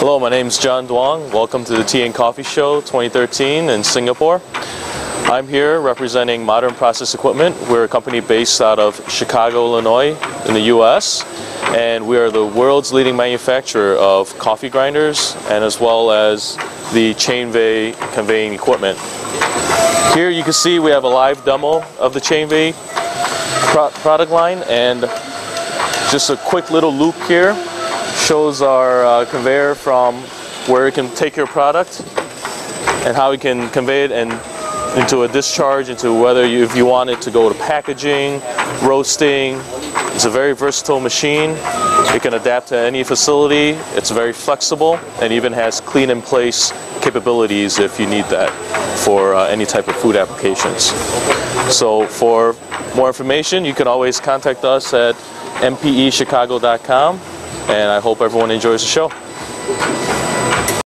Hello, my name is John Duong. Welcome to the Tea and Coffee Show 2013 in Singapore. I'm here representing Modern Process Equipment. We're a company based out of Chicago, Illinois, in the U.S., and we are the world's leading manufacturer of coffee grinders and as well as the Chain-Vey conveying equipment. Here you can see we have a live demo of the Chain-Vey pro product line and just a quick little loop here shows our uh, conveyor from where it can take your product and how we can convey it and into a discharge into whether you, if you want it to go to packaging, roasting. It's a very versatile machine. It can adapt to any facility. It's very flexible and even has clean in place capabilities if you need that for uh, any type of food applications. So for more information, you can always contact us at mpechicago.com and I hope everyone enjoys the show.